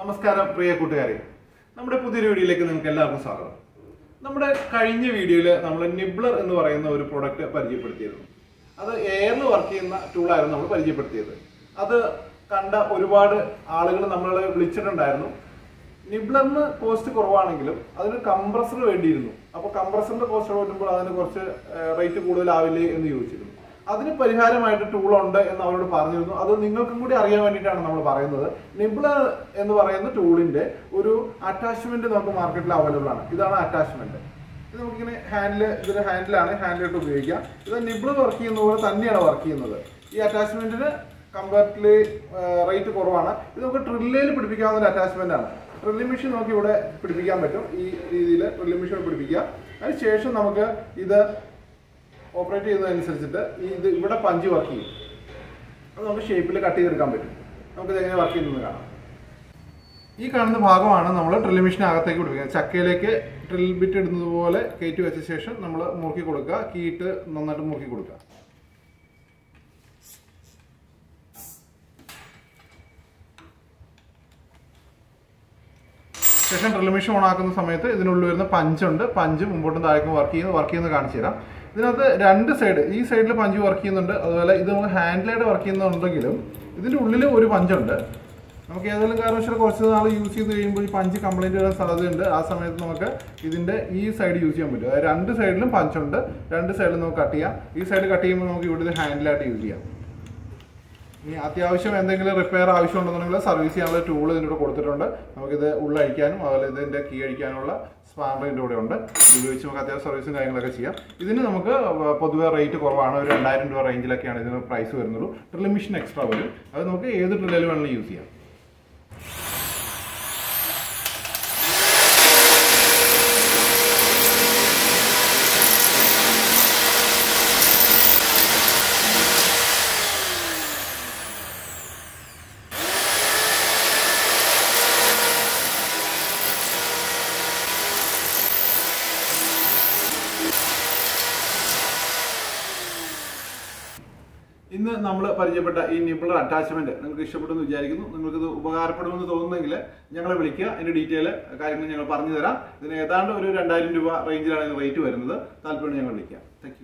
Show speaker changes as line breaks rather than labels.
നമസ്കാരം പ്രിയ കൂട്ടുകാരെ. നമ്മുടെ പുതിയൊരു വീഡിയോയിലേക്ക് നിങ്ങൾക്ക് എല്ലാവർക്കും സ്വാഗതം. നമ്മുടെ കഴിഞ്ഞ വീഡിയോയിൽ നമ്മൾ നിബ്ലർ എന്ന് പറയുന്ന ഒരു പ്രൊഡക്റ്റ് പരിചയപ്പെടുത്തിയിരുന്നു. അത് എയറിൽ വർക്ക് ചെയ്യുന്ന ടൂളായിരുന്നു നമ്മൾ പരിചയപ്പെടുത്തിയത്. അത് കണ്ട ഒരുപാട് ആളുകൾ നമ്മളെ വിളിച്ചിട്ടുണ്ടായിരുന്നു. നിബ്ലറിന് കോസ്റ്റ് കുറവാണെങ്കിലും അതിന് കംപ്രസർ വേണ്ടിയിരുന്നു. അപ്പോൾ കംപ്രസറിന്റെ കോസ്റ്റ് വരുമ്പോൾ അതിന് കുറച്ച് റേറ്റ് കൂടുതലാവില്ലേ എന്ന് ചോദിച്ചിരുന്നു. അതിന് പരിഹാരമായിട്ട് ടൂൾ ഉണ്ട് എന്ന് അവരോട് പറഞ്ഞിരുന്നു. അത് നിങ്ങൾക്കും കൂടി അറിയാൻ വേണ്ടിയിട്ടാണ് നമ്മൾ പറയുന്നത്. നിബ്ലർ എന്ന് പറയുന്ന ടൂളിന്റെ ഒരു അറ്റാച്ച്മെന്റ് നമുക്ക് മാർക്കറ്റിൽ അവൈലബിൾ ആണ്. ഇതാണ് അറ്റാച്ച്മെന്റ് ഇത് നമുക്കിങ്ങനെ ഹാൻഡിൽ ഇതൊരു ഹാൻഡിലാണ് ഹാൻഡിലായിട്ട് ഉപയോഗിക്കാം. ഇത് നിബ്ലർ വർക്ക് ചെയ്യുന്ന പോലെ തന്നെയാണ് വർക്ക് ചെയ്യുന്നത്. ഈ അറ്റാച്ച്മെന്റിന് കമ്പാരിറ്റീവ്ലി റേറ്റ് കുറവാണ്. ഇത് നമുക്ക് ട്രില്ലയിൽ പിടിപ്പിക്കാവുന്ന ഒരു അറ്റാച്ച്മെന്റ് ആണ്. ഡ്രില്ലിംഗ് മെഷീൻ നമുക്ക് ഇവിടെ പിടിപ്പിക്കാൻ പറ്റും. ഈ രീതിയിൽ ഡ്രില്ലിംഗ് മെഷീൻ പിടിപ്പിക്കുക. അതിന് ശേഷം നമുക്ക് ഇത് ഓപ്പറേറ്റ് ചെയ്യുന്നതനുസരിച്ചിട്ട് ഈ ഇത് ഇവിടെ പഞ്ച് വർക്ക് ചെയ്യും. അത് നമുക്ക് ഷേപ്പിൽ കട്ട് ചെയ്തെടുക്കാൻ പറ്റും. നമുക്കിത് എങ്ങനെ വർക്ക് ചെയ്യുന്നത് കാണാം. ഈ കാണുന്ന ഭാഗമാണ് നമ്മൾ ഡ്രില്ല് മെഷീൻ അകത്തേക്ക് പിടിപ്പിക്കുന്നത് ചക്കയിലേക്ക് ഡ്രിൽ ബിറ്റ് ഇടുന്നത് പോലെ കയറ്റി വെച്ച ശേഷം നമ്മൾ മുറുക്കി കൊടുക്കുക. കീട്ട് നന്നായിട്ട് മുറുക്കി കൊടുക്കുക. ശേഷം ഡ്രില്ല് മെഷീൻ ഓൺ ആക്കുന്ന സമയത്ത് ഇതിനുള്ളിൽ വരുന്ന പഞ്ചുണ്ട് പഞ്ച് മുമ്പോട്ടും താഴേക്കും വർക്ക് ചെയ്യുന്നത് വർക്ക് ചെയ്യുന്നത് കാണിച്ചു തരാം ഇതിനകത്ത് രണ്ട് സൈഡ് ഈ സൈഡിൽ പഞ്ച് വർക്ക് ചെയ്യുന്നുണ്ട്. അതുപോലെ ഇത് നമുക്ക് ഹാൻഡിലായിട്ട് വർക്ക് ചെയ്യുന്നുണ്ടെങ്കിലും ഇതിന്റെ ഉള്ളിൽ ഒരു പഞ്ചുണ്ട് നമുക്ക് ഏതെങ്കിലും കാരണവശാൽ കുറച്ച് നാൾ യൂസ് ചെയ്ത് കഴിയുമ്പോൾ ഈ പഞ്ച് കംപ്ലൈന്റ് വരാൻ സാധ്യതയുണ്ട്. ആ സമയത്ത് നമുക്ക് ഇതിന്റെ ഈ സൈഡ് യൂസ് ചെയ്യാൻ പറ്റും. രണ്ട് സൈഡിലും പഞ്ചുണ്ട് രണ്ട് സൈഡിലും നമുക്ക് കട്ട് ചെയ്യാം. ഈ സൈഡ് കട്ട് ചെയ്യുമ്പോൾ നമുക്ക് ഇവിടെ ഹാൻഡിലായിട്ട് യൂസ് ചെയ്യാം. ഇനി അത്യാവശ്യം എന്തെങ്കിലും റിപ്പയർ ആവശ്യമുണ്ടെന്നുണ്ടെങ്കിൽ സർവീസ് ചെയ്യാനുള്ള ടൂൾ ഇതിന്റെ കൂടെ കൊടുത്തിട്ടുണ്ട്. നമുക്കിത് ഉള്ളഴിക്കാനും അതുപോലെ ഇതിന്റെ കീ അഴിക്കാനുള്ള സ്പാനർ ഇതിന്റെ കൂടെ ഉണ്ട്. ഉപയോഗിച്ച് നമുക്ക് അത്യാവശ്യം സർവീസും കാര്യങ്ങളൊക്കെ ചെയ്യാം. ഇതിന് നമുക്ക് പൊതുവേ റേറ്റ് കുറവാണ്. ഒരു രണ്ടായിരം രൂപ റേഞ്ചിലൊക്കെയാണ് ഇതിന് പ്രൈസ് വരുന്നുള്ളൂ ഡ്രില്ലിംഗ് മെഷീൻ എക്സ്ട്രാ വരും. അത് നമുക്ക് ഏത് ഡ്രില്ലിൽ വേണമെങ്കിലും യൂസ് ചെയ്യാം. ഇന്ന് നമ്മൾ പരിചയപ്പെട്ട ഈ നിബിളർ അറ്റാച്ച്മെന്റ് നിങ്ങൾക്ക് ഇഷ്ടപ്പെടുമെന്ന് വിചാരിക്കുന്നു. നിങ്ങൾക്ക് ഇത് ഉപകാരപ്പെടുമെന്ന് തോന്നുന്നെങ്കിൽ ഞങ്ങളെ വിളിക്കുക. അതിന്റെ ഡീറ്റെയിൽ കാര്യങ്ങൾ ഞങ്ങൾ പറഞ്ഞു തരാം ഇതിന് ഏതാണ്ട് ഒരു രണ്ടായിരം രൂപ റേഞ്ചിലാണ് റേറ്റ് വരുന്നത്. താല്പര്യം ഞങ്ങൾ വിളിക്കുക താങ്ക്